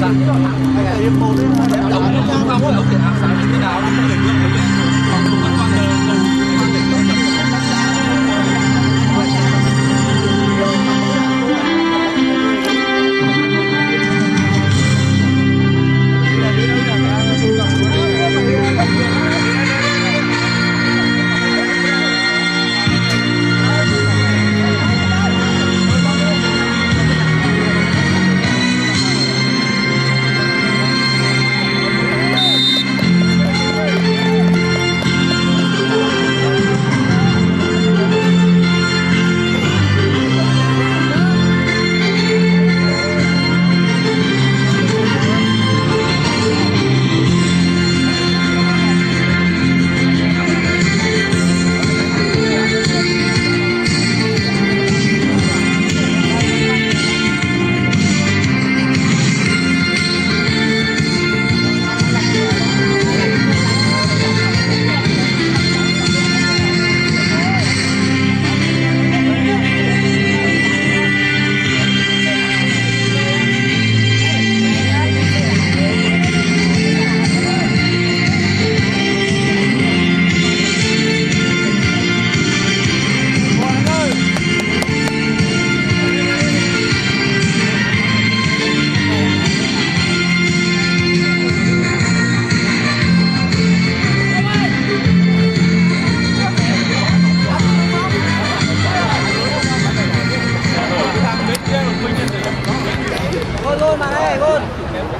xã tổng không có tiền áp xã như thế nào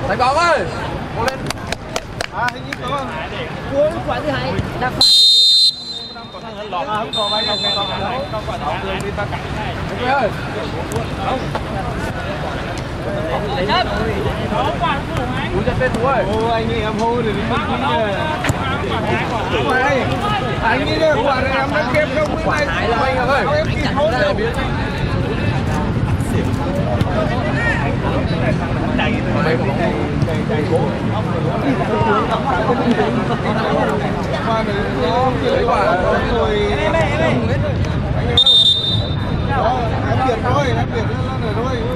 Thành bóng ơi! À, hình như có. Cuối quả thứ hai. Đá phạt. Anh ơi Cú giật tên Tú ơi Ô, anh ấy em hô thì mình nghĩ là... Anh nghĩ là quả này. Em đã kép không? Quả này là anh ơi Em kịp hô Đây là biến Đây một Quả này nó Đấy quả rồi... Đó, em biệt thôi, em biệt lên rồi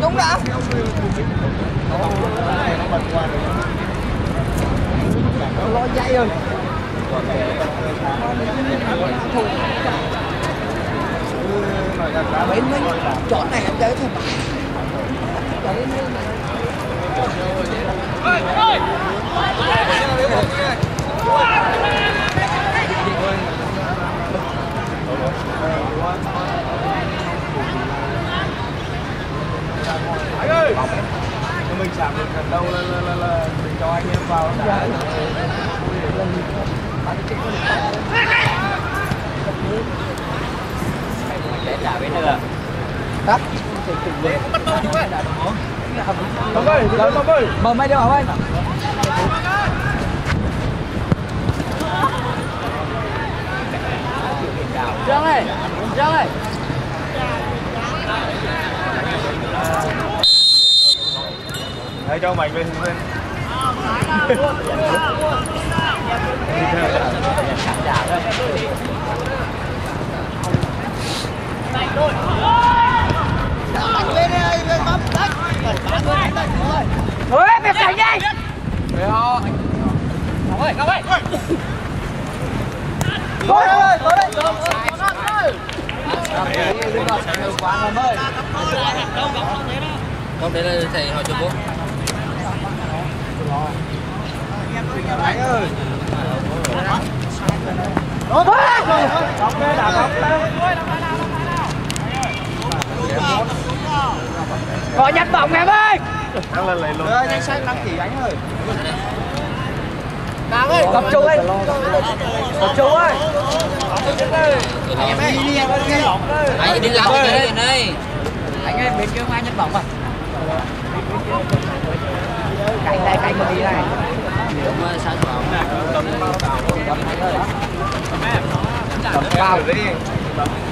Đúng đã. Lo dây rồi. Bên mình chọn này em chơi thôi mái. Mình chạm được gần đâu là, là, là, là mình cho anh em vào. Cắt Bấm ơi, bấm ơi! Mở máy đi bảo anh Trương ơi Trương ơi Hãy cho mạnh lên lên. Ôi, việc xảy đi Đấy ho Ngọc ơi, Ngọc ơi Thôi ơi, thôi đây Không, đấy là thầy hỏi chụp bố Anh ơi! Thôi Bóng lên, đá bóng lên. Có nhặt bóng em ơi! Đang lên lấy luôn. Ơi, nhanh xanh đăng ký anh ơi. Nàng ơi, tập trung anh Tập trung ơi. Anh đi làm cái đấy đây Anh ơi, bên kia mai nhặt bóng à Cạnh đây, cạnh một tí này. Đúng rồi,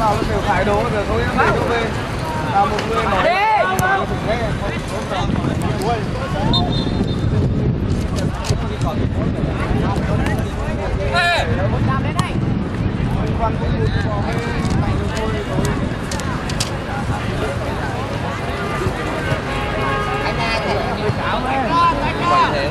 vào nó đều phải đố rồi thôi em về chỗ về là một người nói quan cũng một có cái này rồi thôi rồi Anh em ơi. Không anh không phải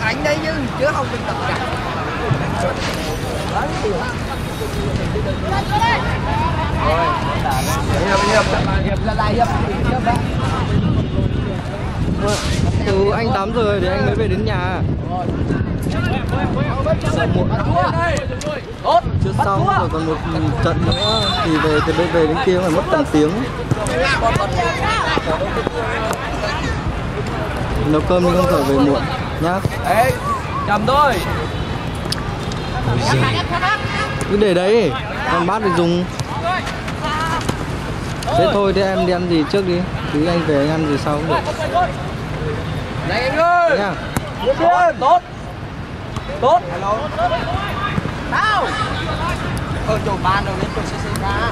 anh đây chứ, chứ không được tập cả. Là đó. từ anh 8 giờ để anh mới về đến nhà chưa xong rồi còn một trận nữa. Thì về từ đây về đến kia phải mất tầm tiếng. Nấu cơm nhưng không phải về muộn nhá. Chầm thôi. cứ để đấy. Còn bát thì dùng. Thế thôi thế em đi ăn gì trước đi. Tí anh về anh ăn gì sau cũng được. Này anh ơi. nhá. Tốt, tốt. Hello. Sao? Ở chỗ ban đâu đến chỗ xe ra.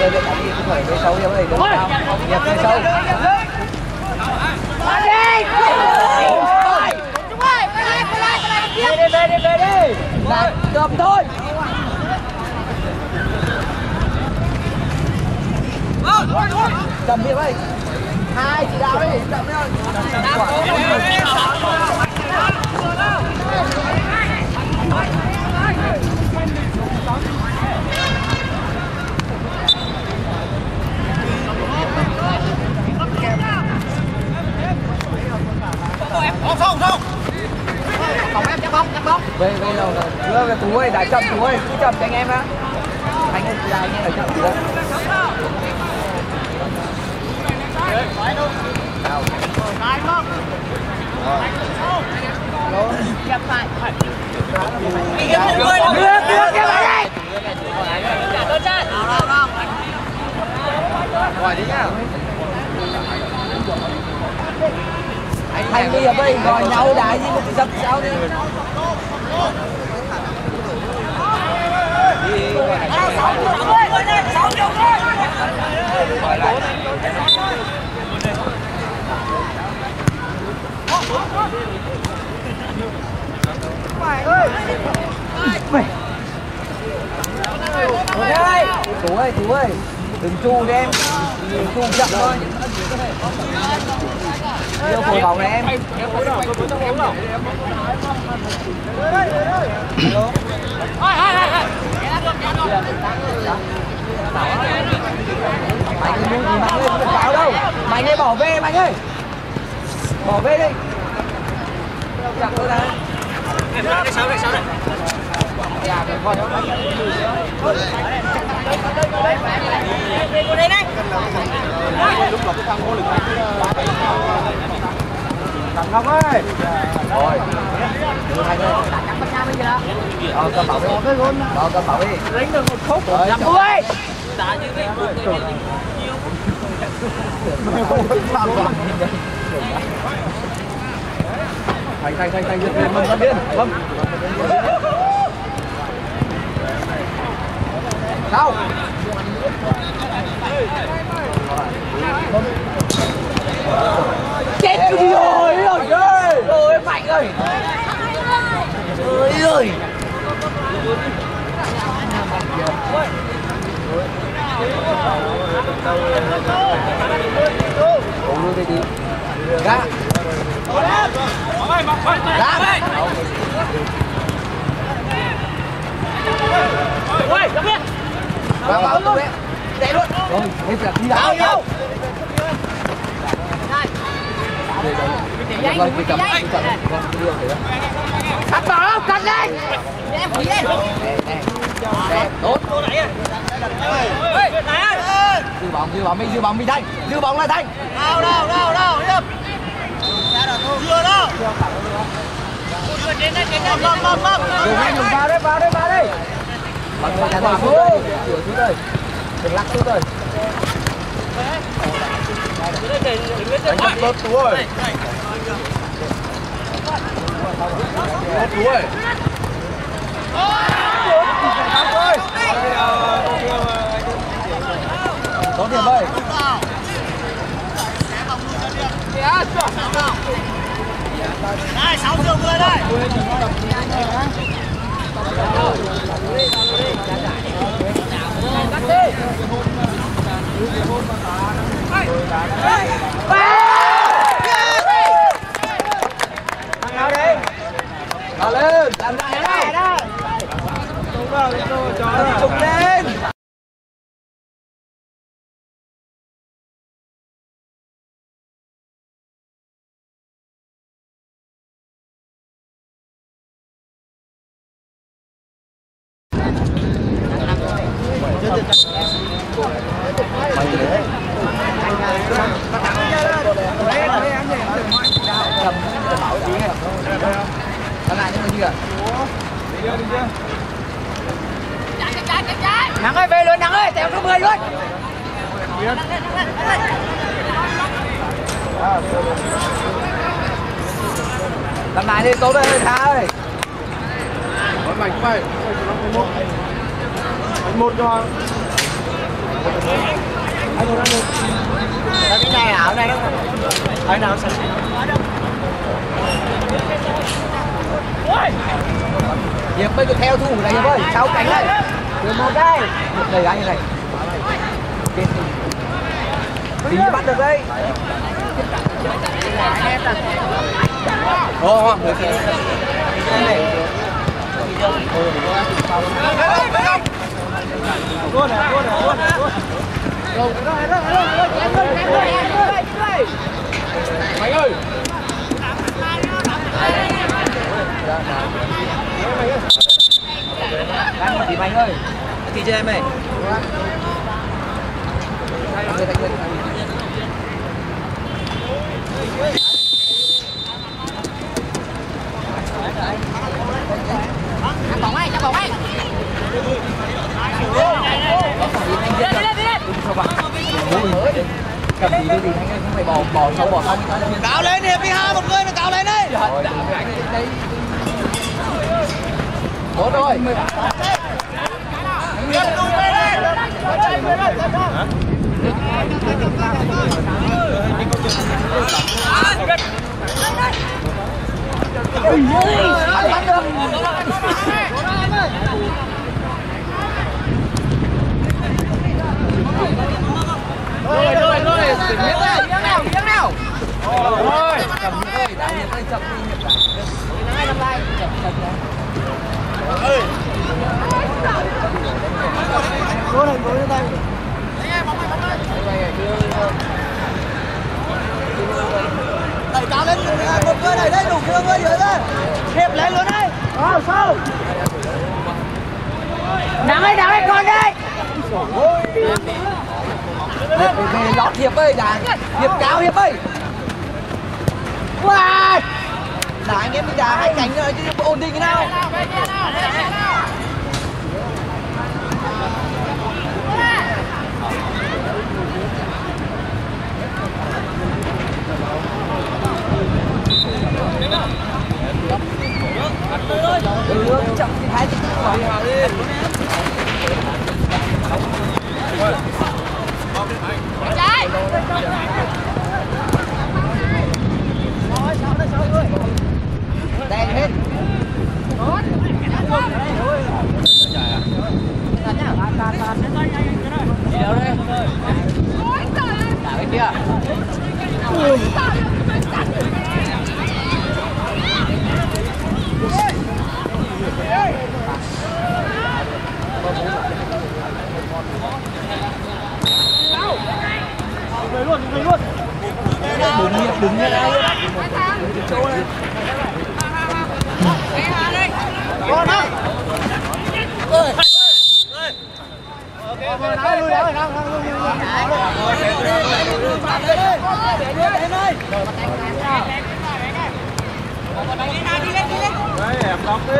Về tại đi ơi, đừng vào đi. Về về tại đi cứ phải về sâu đi không không không không về sâu. Về đi, về đi, về đi. Là cầm thôi. Cầm đi ơi. Hai chị đào đi, cầm đi ơi. về về đâu rồi đưa về tú ơi đá chậm tú ơi cứ chậm cho anh em á anh ơi là anh em đá chậm tú ơi đi nhá Anh Thành đi ở đây gọi nhau đá gì một cái dập sao đi Mày. Ôi, chú ơi, chú ơi, đừng chu đi em, đừng chu chậm thôi. Yêu phối bóng này em. Hello. cứ bảo gì Mạnh ơi, không cáo đâu. mày nghe bỏ về, mày ơi. Bỏ về đi. Chặt tôi đã. Em ra cái sáu này, sáu này. Dạ, để coi nó. Thằng Ngọc ơi. Rồi. Đưa hai người. Ờ, cầm bảo đi. Ờ, cầm bảo đi. Lấy được một khúc. Rồi, chậm ơi. Thành thành thành thành Việt Nam mâm điên. Mâm. Sao? Chết rồi rồi ơi. ơi mạnh ơi. Ơi ơi. Ủa luôn đi đi. Ra. Ra. Vào vào luôn. Để luôn. Rồi, hết là đi đảo vô. Vâng, cái. Cắt vào, cắt lên. Nè, nè. Đẹp, tốt. Dư bóng, dư bóng đi, dư bóng đi Thanh. Dư bóng là Thanh. đâu đâu đâu đâu Hiệp chưa đâu Mập đến đây. Đừng anh đừng vào đấy, vào đấy, vào đây. Bằng người nhà thằng xuống, sửa xuống đây. Đừng lắc xuống đây. Đánh thật tốt Tú ơi Tốt Tú ơi Tốt điểm ơi. Đây, 6 triệu người đây Thằng nào đi? Nào lên, làm lại đây. Trục lên. Cầm, cầm bảo tí nghe. Làm lại những cái gì à? Nắng ơi về luôn Nắng ơi, tèo số 10 luôn. Làm lại đi tốt ơi, Tha ơi. Còn mảnh mày một một cho Anh một anh một Là cái này ảo này đó. Anh nào sẵn Hiệp bây giờ theo thủ này Hiệp ơi, sáu cánh đây. Đường một đây. Một đầy anh này. Trên Tí bắt được đây. Ồ, ồ, người Luôn nè, luôn nè, luôn nè, luôn Mày rồi đang thì mày ơi. Thì cho em này. Đánh lên, đánh lên. Cầm gì đi thì anh ơi, không phải bỏ bỏ sâu bỏ xong Cáo Cào lên hiệp đi ha, một người là cào lên đi Tốt rồi. Hiệp đu lên đi Bắn bắn được. Rồi rồi rồi, tỉnh đây. Giếng nào, giếng nào. Rồi, cầm ơi, ơi chậm đi lại. Lại, chậm chậm. Cố lên, cố lên tay. Đẩy cao lên, một người đẩy lên, đủ kia người dưới đây Hiệp lên luôn đây sao? Nắng ơi, nắng ơi, con đây. Hiệp về lót hiệp ơi, đà. Hiệp cao hiệp ơi. Wow. Đá anh em bây đá hai cánh rồi chứ ổn định thế nào? Ừ, chậm thì thái thì cũng vào đen hết. Đi đâu đây? Về luôn về luôn. Đứng đứng như ai Đấy, em đọc đi.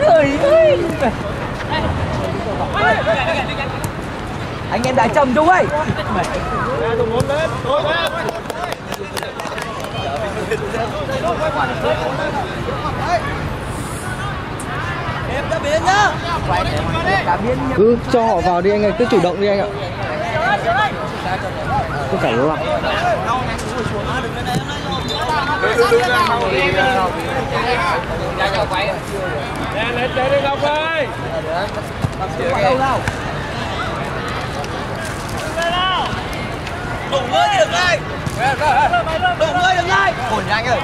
Trời ơi. Anh em đã chồng chú ơi. Tôi muốn lên, tôi lên cứ cho họ vào đi anh ơi, cứ chủ động đi anh ạ. Cứ phải đúng Đèn lên chơi đi Ngọc ơi Đủ nữa điểm này đừng người đừng lại. Ổn rồi anh ơi.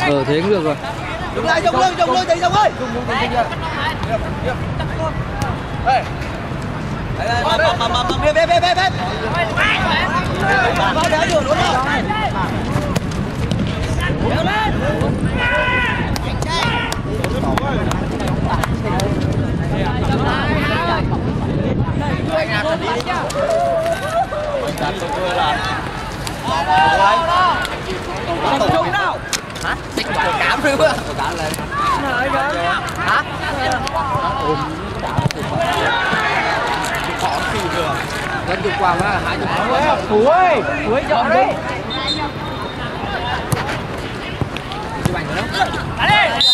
Ờ thế cũng được rồi. Đừng lại dòng lưng, dòng lưng thấy dòng ơi. Đây. Đấy, đấy, đấy, mà mà mà bê bê bê bê bê. Bao đá được luôn rồi. Kéo lên. Anh Đạt đi đi. Đạt tôi là không trúng đâu. Hả? Đánh quả cảm rưu á. Cảm lên. Hả? Hả? Ôm cảm từ Khó khi được. Lên được qua quá hai chục quá. Cuối, cuối cho đấy. Đi bàn nữa. Lại đi.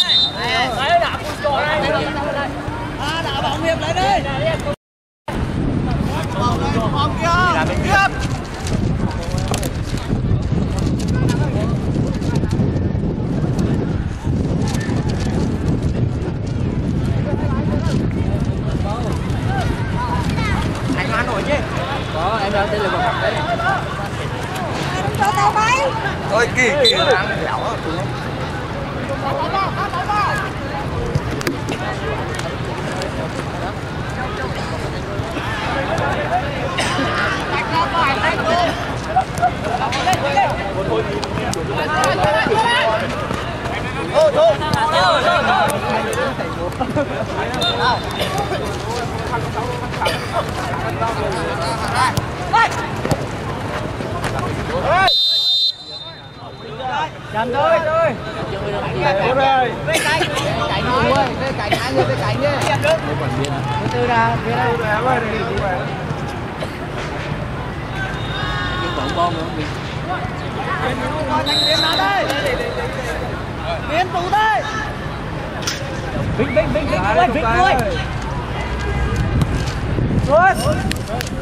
Lại đạp con trò đây. Đạp bóng hiệp lại đi. cho tao bay thôi kỳ kỳ làm lẩu Thôi, thôi, thôi, thôi, thôi. Hãy subscribe cho kênh Ghiền Mì Gõ Để không bỏ lỡ những video hấp dẫn Chầm tôi, tôi. Đúng rồi. Cái cạnh, cái cạnh cái cạnh hai người cái cạnh nhé. Từ từ ra, phía đâu. Cái tổng bom nữa mình. Tiến tú đây. Vinh Vinh Vinh Vinh Vinh Vinh Vinh Vinh Vinh Vinh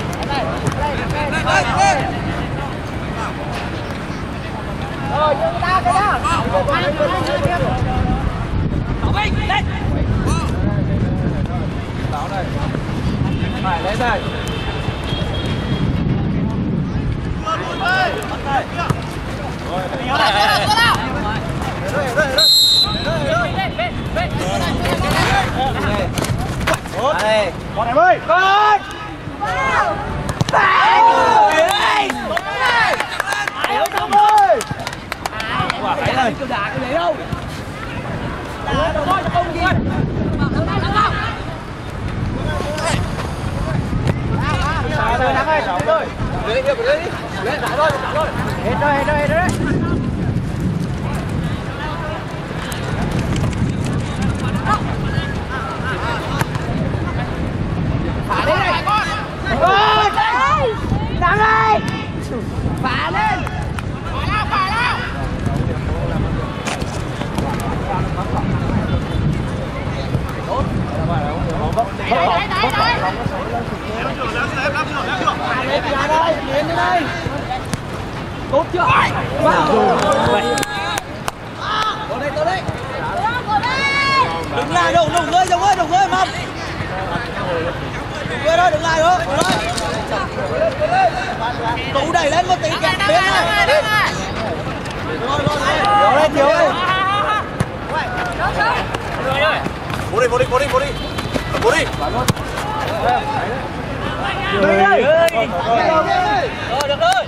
Rồi, dừng ra cái đó. Bảo Vinh, lên. Bảo đây. Phải lên đây. Con em ơi! Con! Lên. Cứ đá đấy đâu Đá đâu có không gì thắng ơi, xả rồi. Lấy đi, lấy đi Lấy, đá thôi, đá thôi Hết rồi, hết rồi, hết rồi. Thắng ơi! Phá lên. Phá lao, phá lao. Đấy, đấy, đấy, đấy. Ra đây, tiến đến đây. Tốt chưa? Vào Vào đây, tới đây Đừng lại đâu, đừng ơi, đừng ơi, đừng ơi, mập Đừng ơi đừng lại nữa, đừng Tụ đẩy lên một tí kẹp bên này Rồi, rồi, rồi Thiếu rồi thiếu rồi Bố đi, bố đi, bố đi, bố đi. Bố đi. Trời ơi. Rồi, được rồi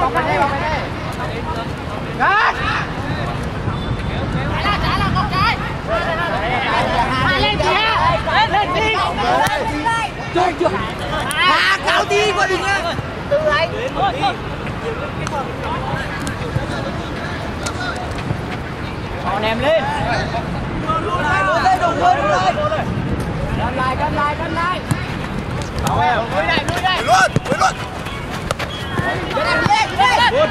Bóng này, bóng này. Cắt. Trả là, trả là con cái. Hạ lên kìa. Lên, lên đi. Chơi chưa? Hạ cao đi qua đừng nghe Từ đây. Còn em lên. Đừng lại, đừng lên, đừng lên, đừng lên Cân lại, cân lại, cân lại. Nuôi này, nuôi này. Luôn, quên luôn. Lên, lên, lên.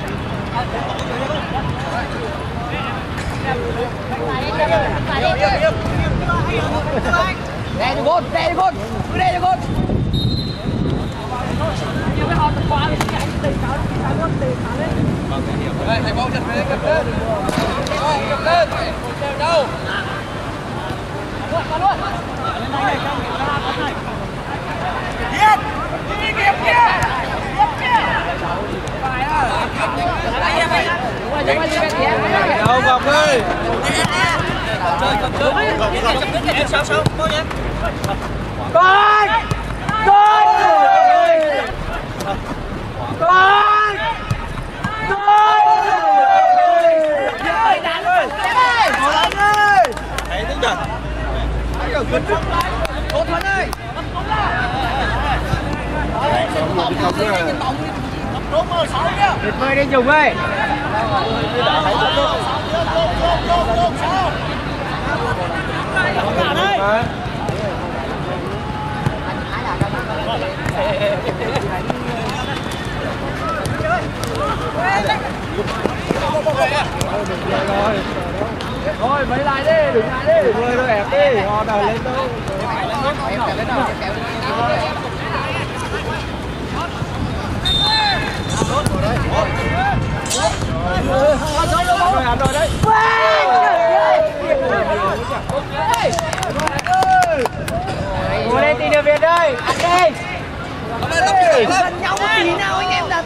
đây, vào đây, vào đây. Đè cho gôn, đè cho gôn, cứ đè cho gôn. Thầy bóng giật lên, giật lên Rồi, giật lên Đâu Đâu Ngọc ơi. Em sao sao, bao nhiêu Con! Con! Con! Con! Chơi đánh ơi! Có đánh ơi! Hãy tính giật. Một Thuấn ơi Tuyệt vời đi dùng ơi! Thôi mấy lại đi, đừng lại đi, người rồi ép đi, họ đợi lên đâu. Rồi hẳn rồi đấy. Ngồi lên tí được Việt đây. ăn đi. Gần nhau một tí nào anh em đặt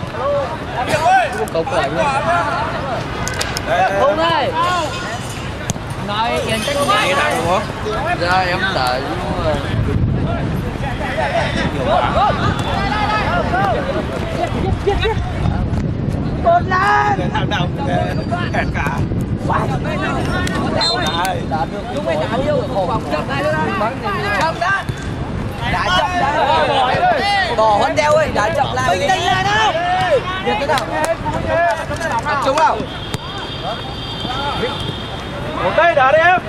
Hùng ơi. Nói yên Ra em đợi mà Một lần. Thằng nào kẹt cả. Chúng mày đã yêu vòng chậm này. Luôn Chậm đã Đã chậm đã Đỏ hơn đeo ơi, đã chậm lại Bình tĩnh lại đâu Việt thế nào? Tập trung nào? một tay đá đi em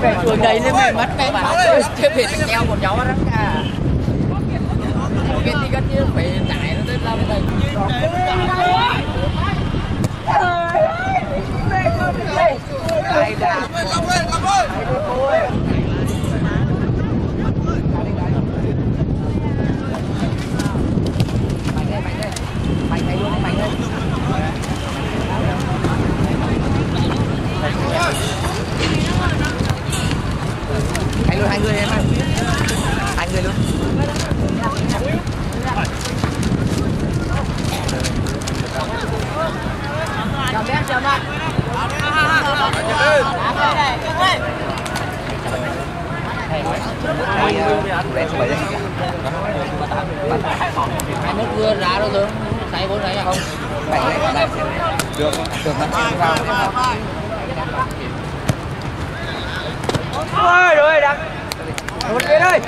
về chuồng đầy lên mày mất mày bảo thế biệt treo một cháu đó cả cái gì cái như phải chạy nó tới làm đây Đây đã. Mạnh lên, mạnh lên. Mạnh hay luôn, mạnh lên. Hai luôn, hai người em ơi. Hai người luôn. chào bé chào bạn hai mốt vừa ra đâu thương say bốn đấy không. Được, được lên vào. Ôi rồi đặt Một bên ơi.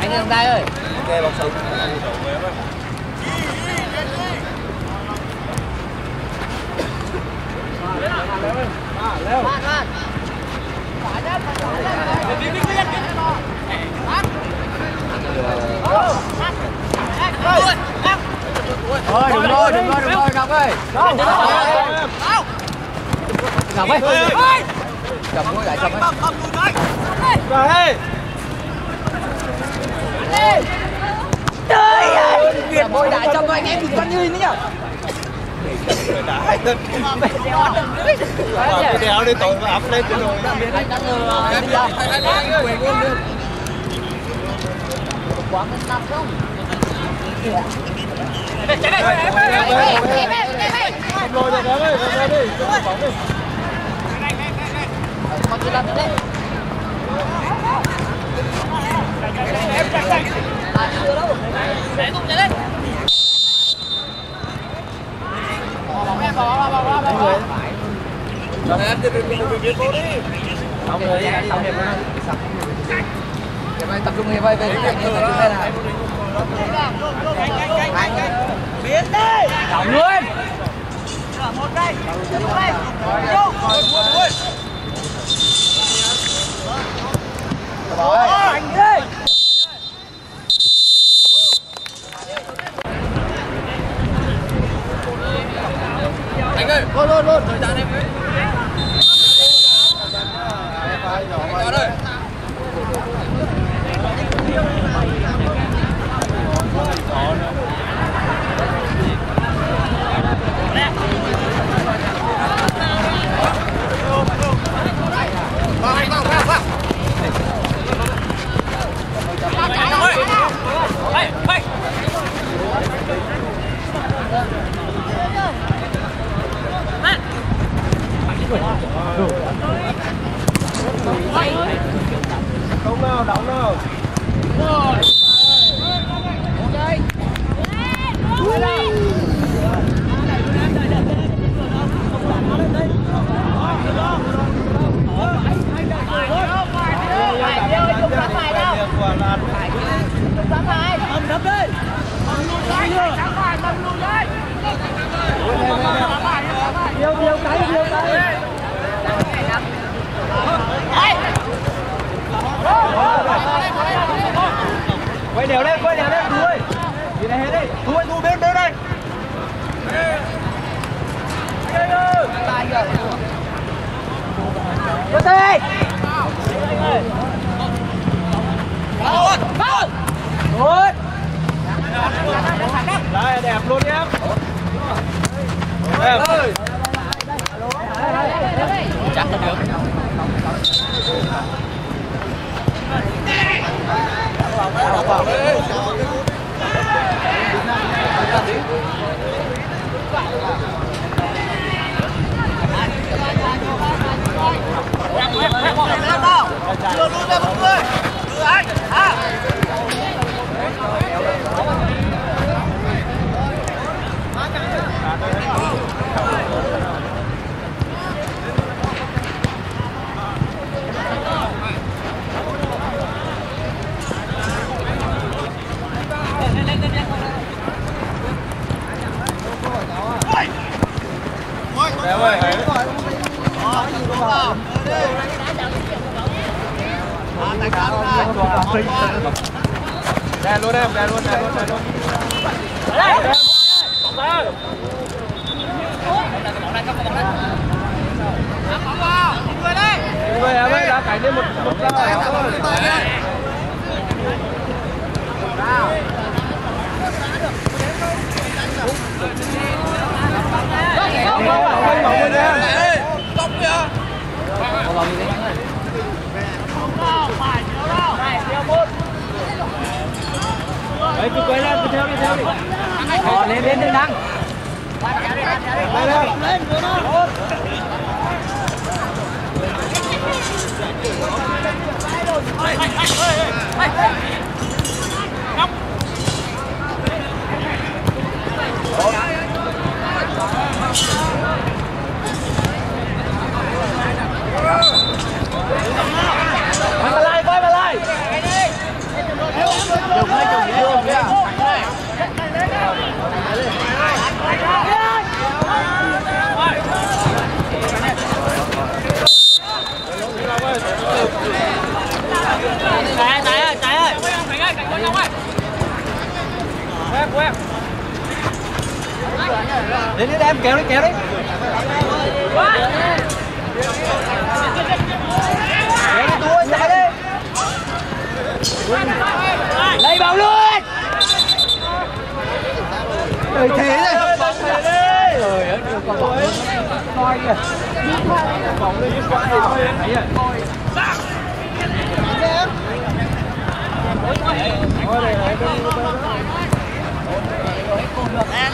anh lên tay ơi nghe bóng súng thôi đừng rồi đừng rồi đừng rồi ngọc ơi. Ngọc ơi. Cầm mũi lại, cầm ấy. rồi Việt bôi đại cho anh em thì con như thế nhỉ? đéo đi tội ập lên cái rồi anh đã ngờ đi đâu quyền luôn luôn quá cái năm không rồi rồi rồi rồi đi bóng đi con cứ làm đấy à chưa đâu để cùng lên bóng em bóng bóng bóng bóng bóng rồi em đi đi đi đi đi Xong rồi, xong hiệp ơi. Hiệp ơi, tập tiến đi đóng luôn anh em tập đây nào. Rồi, anh đi. anh ơi luôn luôn luôn thời gian em Đến đi em kéo đi, kéo đi. Kéo đi ơi, chạy đi. Lấy bóng luôn Đẩy thế này. Đi. Trời ơi, con bóng Coi kìa. Bóng lên quả này thôi. Đấy à. Thôi đây này, đây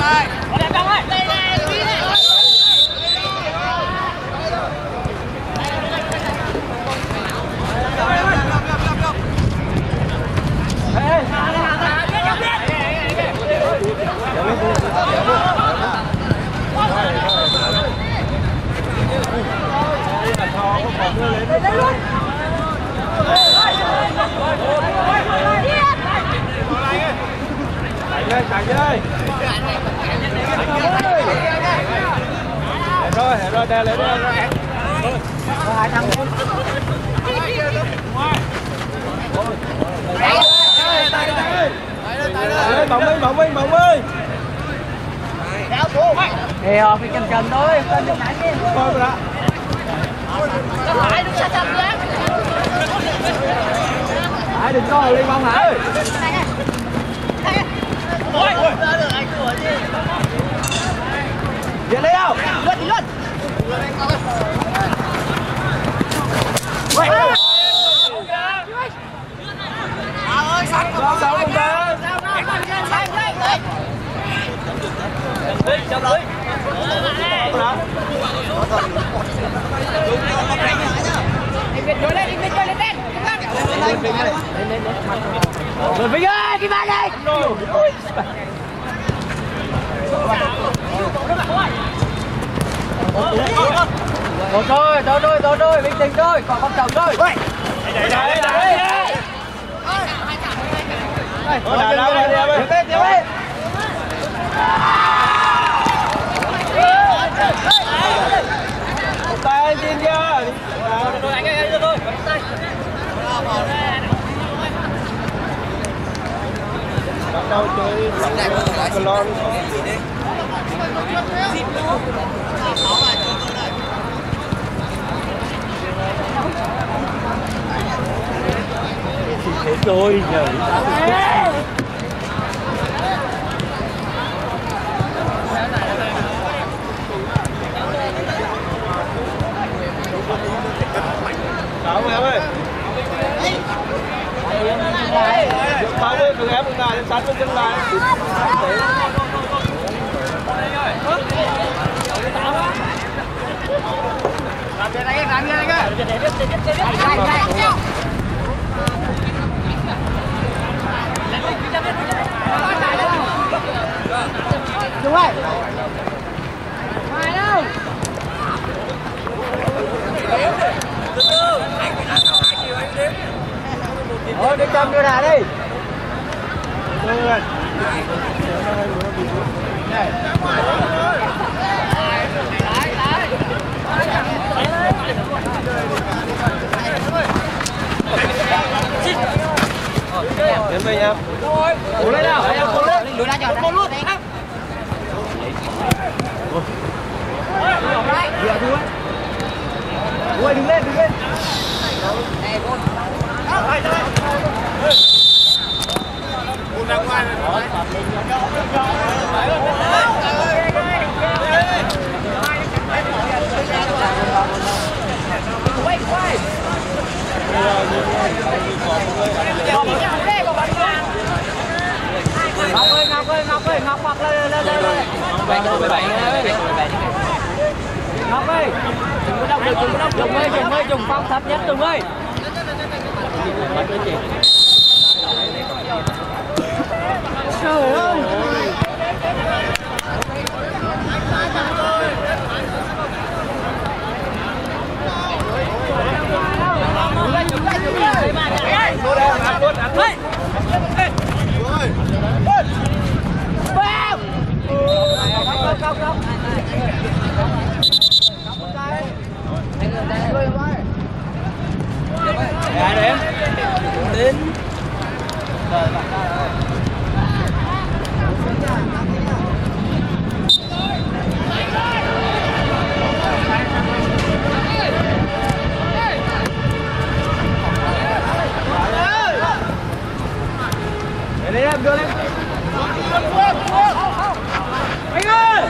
này. Chạy lên, chạy lên. Để rồi, để rồi, đè lên đi. Hai thằng Lên, bóng lên, bóng lên, bóng lên. Thì họ phải cần cần thôi, cần được nãy đi Coi mà đã. Hải đừng có lên bóng Hải. Về lấy đâu? Sao sao không ta? Rồi Vinh ơi, đi vào đây Thôi thôi, thôi thôi, thôi thôi, thôi, còn con chồng thôi Đẩy đẩy đẩy. Ôi, đá đâu đây ơi. Tiếp đi, tiếp đi Tay anh tin chưa? Bắt đầu chơi Lon. Thế rồi nhờ. Đó em ơi. Sáu mươi đừng ép lại, sát bên chân lại. Đúng rồi Ngoài đâu Thôi đi cầm đưa ra đi Đưa lên. Đến mình em. Cố lên nào, em cố lên. Lùi ra cho nó luôn không Ui, đứng lên, đứng lên. Ngọc ơi, Ngọc ơi, Ngọc ơi, Ngọc Ngọc lên, lên, lên, lên. Ngọc ơi. Đừng có đông được, đừng có đông Dùng ơi, dùng ơi, dùng phong thấp nhất Dùng ơi Trời ơi. Dạ điểm. Đến. Để đi em đưa lên. Anh ơi!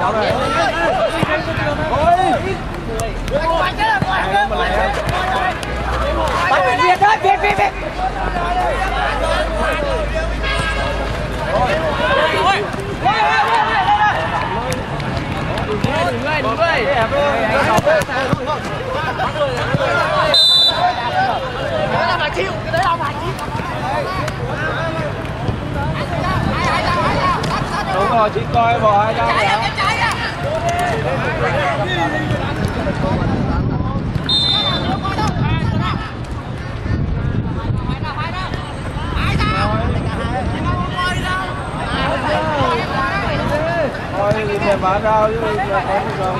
Đâu rồi? Ôi! Bắt Việt Việt ơi, Việt Việt Việt. Đúng rồi, chị coi bò hai trăm rồi. Thôi thì để bán rau chứ bây giờ có gì đâu.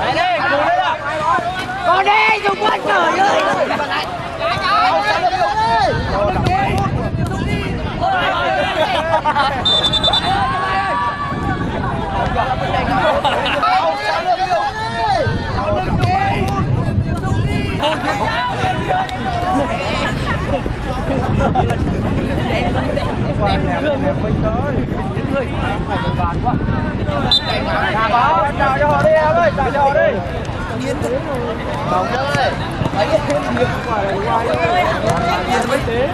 Đây đây, cùng đây ạ. Con đi, dùng quá trời ơi Nhà báo, chào cho họ đi em ơi, chào cho họ đi. Đồng ơi. thêm nhiều ngoài là ngoài. Việc mới tế.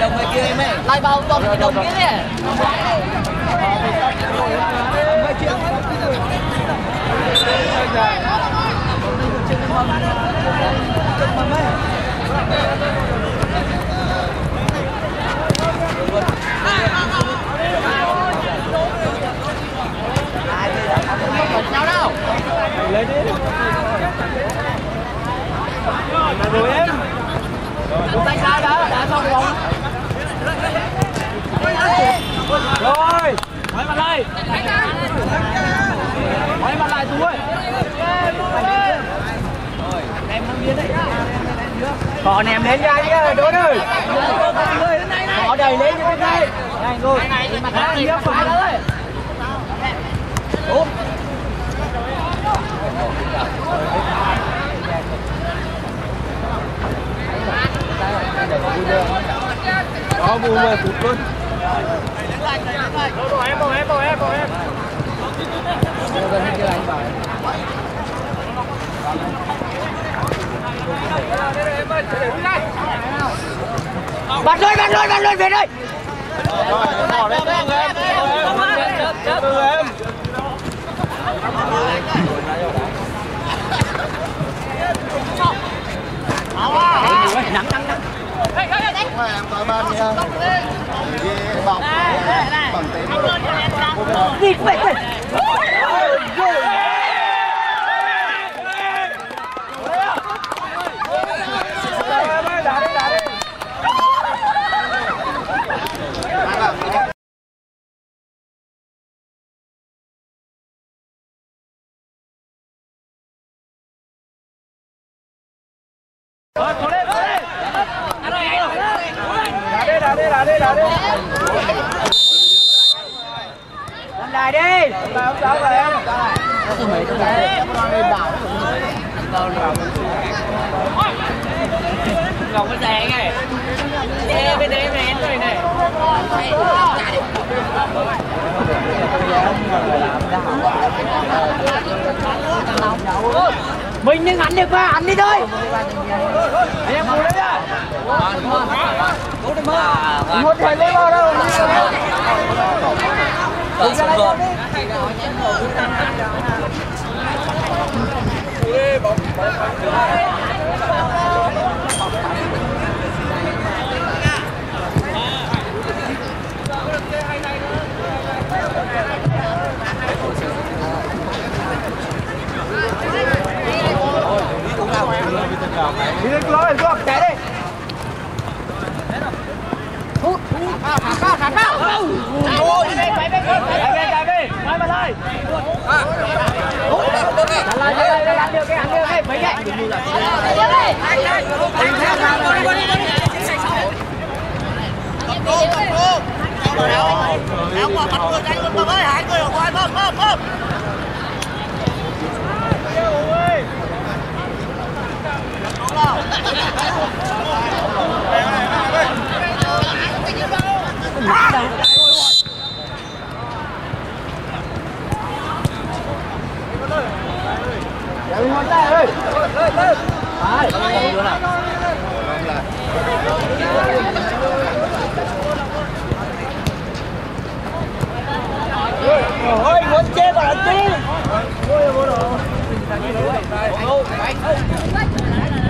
Đồng người kia em ơi lai bao toàn đồng kia nè nào đâu Lên đi. Là rồi em. Tay sai đã, đã xong rồi Rồi mày mặt lại. mày mặt lại chú đấy, Còn em đến nhanh nhá, đối ơi. Có đầy lên như thế này. này rồi. Mặt lại nhá, phải ơi. Úp. Đó, mua 10 phút luôn em vào em vào em vào em bật lên bật lên bật lên về đây nắng nắng nắng em tới bên nha. Từ em. man nha Ghê bọc Bằng tế Đi vậy thôi. Lên đài đi. Lên đài không sao rồi em. Lòng cái đèn này Đê bên đê mẹ rồi này Mình nhưng anh được mà, anh đi thôi. Anh em ngồi đấy à. Một thầy lấy vào đâu. Vâng, xong rồi Đi lên lối, xuống, chạy đi. Chạy đi, chạy đi. Nói mà thôi. Chạy lại, chạy lại, chạy lại, đưa cái ảnh, đưa cái, mấy cái. Chạy đi, ngồi tay ơi. Ôi, muốn chê vào là chi. Đến đây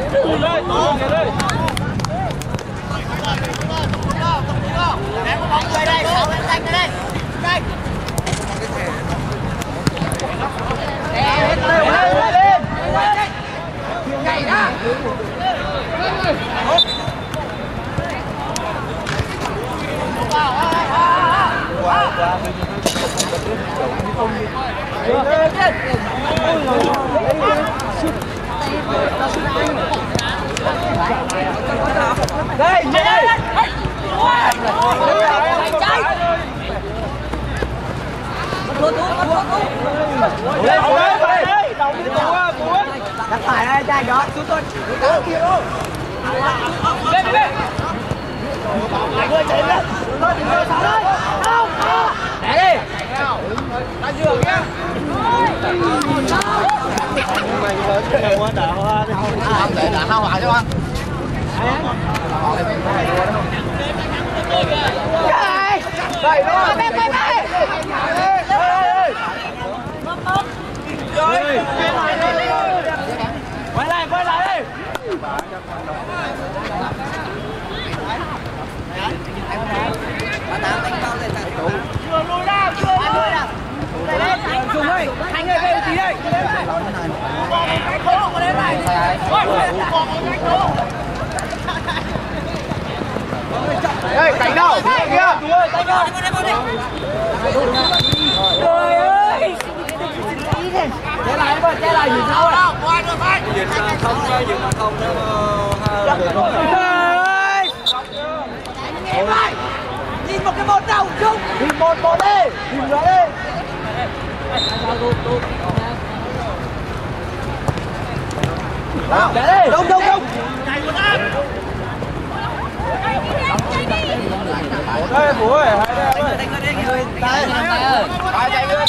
Đây. ơi, Tùng kìa đây. Đây, đây, đây. Lên, lên, lên. Đồng đi tù á, tù á. Đặt phải đây, trai đó. Xuống tôi. Lên, lên, lên. Người chạy lên. Thôi, đừng có sao đấy. Không, không. Để đi. Ta dường nhá. Không để là hao hòa cho anh Đây. Đây. Đây, đây, đây. Quay lại, quay lại đi. Chưa lùi ra, chưa lùi ra. Đây đây, dùng ơi, anh ơi, đây tí đây. Cái khổ của đấy này. Ê, cảnh đâu? Kìa. Chú ơi, tay đâu? Chạy lại em ơi, chạy lại dừng sau đâu. Qua anh thôi. Dừng không nha, dừng không nếu được rồi. Em ơi. Nhìn một cái một đầu chung. Nhìn một một đi. Nhìn rồi đi. Đâu, đâu, đâu, đâu. Chạy một áp. Đây, Phú ơi, hai đây. Đây, đây. Đây, đây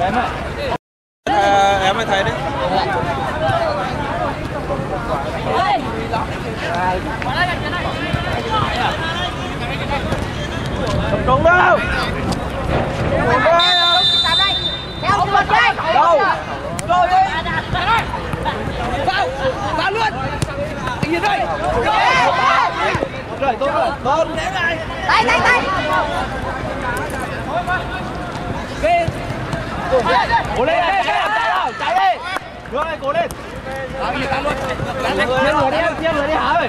em ạ à, em mới thấy đấy không trúng đâu không có đâu đâu rồi đi vào vào luôn đây tay tay tay lên Cố lên đi Chạy nào Chạy đi Rồi cố lên Thiên người đi Thiên người đi hả ơi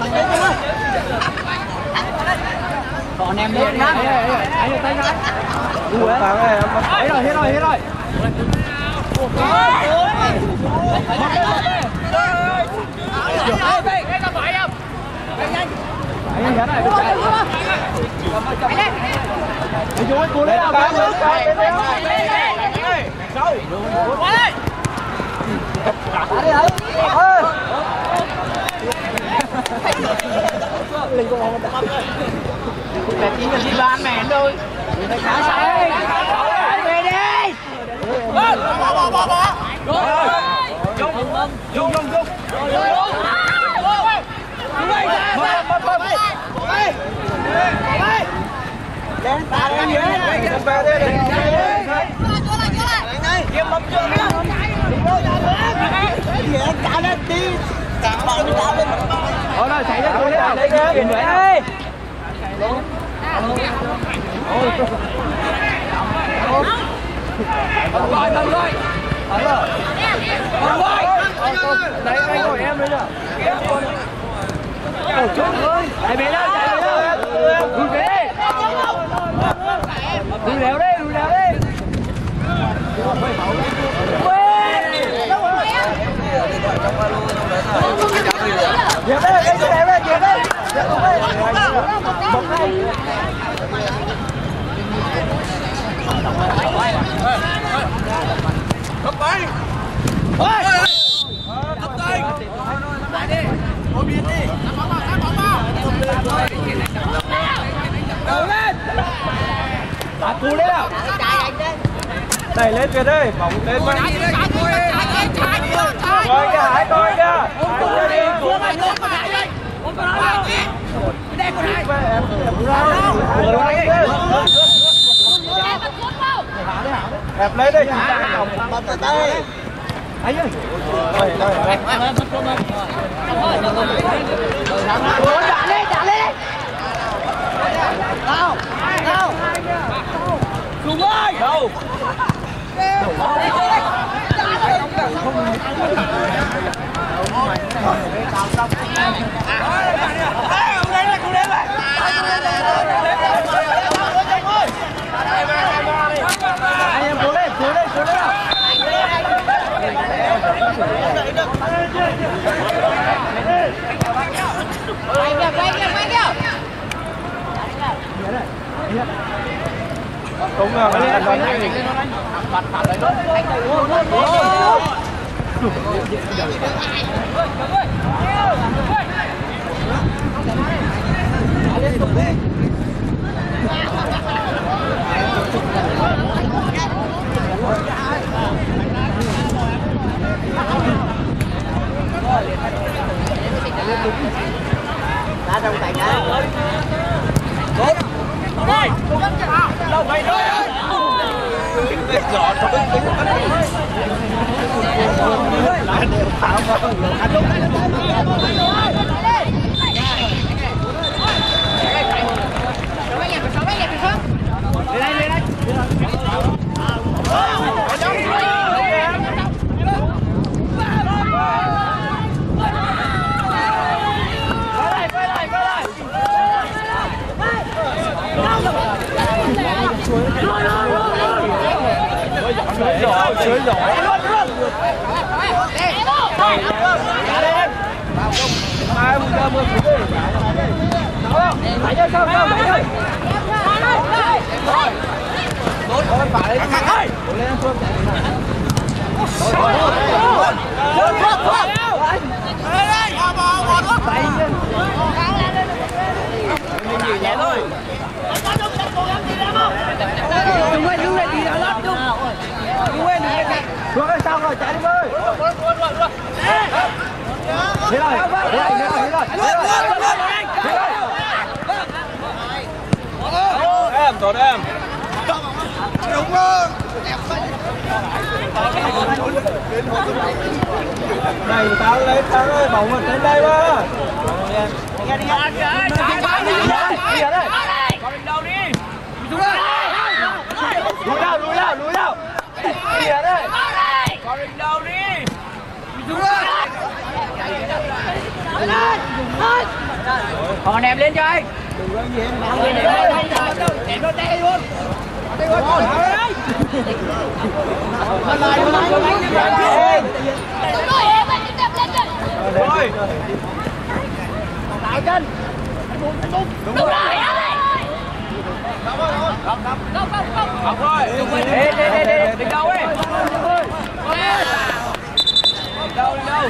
còn em đi nhá Anh tay nhá Hết rồi, hết rồi, hết rồi anh nhắn này đi chú cố lên nào cái lên cái lên lên sâu quá đi đá đi hả ơi linh cô ông mẹ chỉ cần đi ban mẹ thôi mày khá sai về đi bỏ bỏ bỏ bỏ Dung Dung Dung Dung lên ta lên dưới lên ba đây lên kiếm bấm chưa nhá gì anh trả lên đi trả bao nhiêu trả lên thôi rồi chạy ra tôi lên đây đi biển vậy đi gọi, thằng gọi Thằng gọi Thằng gọi Đấy, anh gọi em đấy nhá Ồ, chút thôi Chạy về đâu, chạy về đâu Lùi về đi léo đi, đi Dẹp đi, cái Đẩy lên Việt ơi, bóng lên mà. Coi kìa, hãy coi kìa có đi, cú mày luôn, con hãy đi Con hãy đi Đây con hãy Em, em ra Vừa ra đi Hẹp lấy đi bật tay tay Anh ơi Đây, đây, đây Đạn lên, đạn lên Nào, nào Xuống ơi Đâu anh Đúng rồi, anh đánh phạt phạt đấy luôn anh đẩy luôn luôn luôn luôn lên tục đi đá trong cạnh đá. Bốn. Đâu mày đâu? giọt cho cái cái cái Lên đây, lên đây. chơi giỏi mai mưa mưa mưa xuống đi đẩy cho sao sao đẩy đi đốt có bên phải đấy đốt lên phương đốt lên phương thế này thế này thế này thế này thế này thế này em tốt em đúng rồi này tao lấy tao ơi bóng lên đến đây quá đi ra đi ra đi ra đi ra đi ra đi ra đây còn đi đâu đi chúng đây đi ra đi ra đi ra đi ra đây còn đi đâu đi chúng đây lên lên còn em lên chơi em nó té luôn rồi lại chân đúng rồi anh ơi không không không không không không rồi đi đi đi đi đâu ấy đi đâu đi đâu